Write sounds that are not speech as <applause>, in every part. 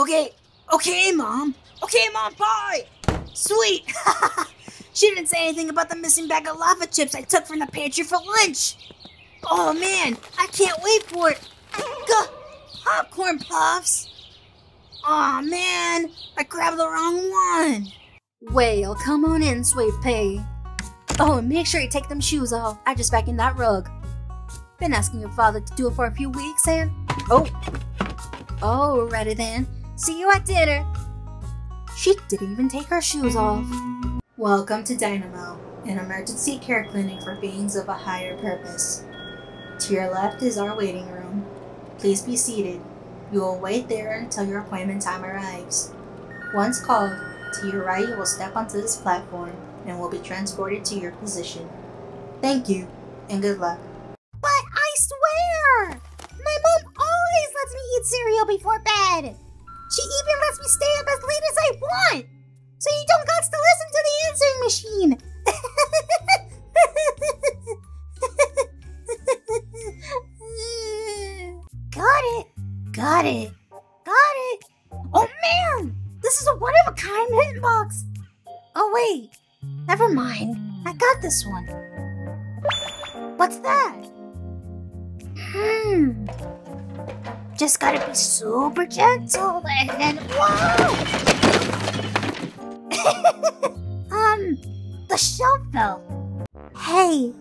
Okay, okay, mom. Okay, mom, bye. Sweet. <laughs> she didn't say anything about the missing bag of lava chips I took from the pantry for lunch. Oh man, I can't wait for it. Gah, popcorn puffs. Aw man, I grabbed the wrong one. Well, come on in, Sweet Pea. Oh, and make sure you take them shoes off. I just vacuumed that rug. Been asking your father to do it for a few weeks, and oh, oh, ready then. See you at dinner. She didn't even take her shoes off. Welcome to Dynamo, an emergency care clinic for beings of a higher purpose. To your left is our waiting room. Please be seated. You will wait there until your appointment time arrives. Once called, to your right you will step onto this platform and will be transported to your position. Thank you, and good luck. But I swear! My mom always lets me eat cereal before bed! She even lets me stay up as late as I want! So you don't got to listen to the answering machine! <laughs> got it! Got it! Got it! Oh man! This is a one of a kind hitbox! Oh wait, never mind. I got this one. What's that? Hmm. Just gotta be super gentle and then whoa! <laughs> um, the shelf fell. Hey,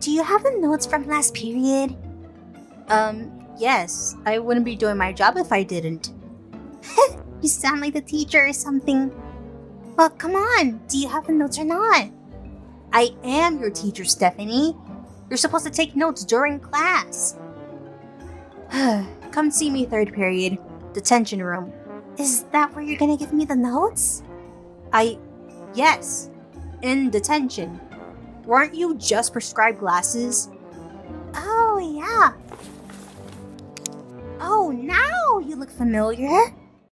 do you have the notes from last period? Um, yes, I wouldn't be doing my job if I didn't. <laughs> You sound like the teacher or something. Well, come on. Do you have the notes or not? I am your teacher, Stephanie. You're supposed to take notes during class. <sighs> Come see me third period, detention room. Is that where you're gonna give me the notes? I. Yes, in detention. Weren't you just prescribed glasses? Oh, yeah. Oh, now you look familiar.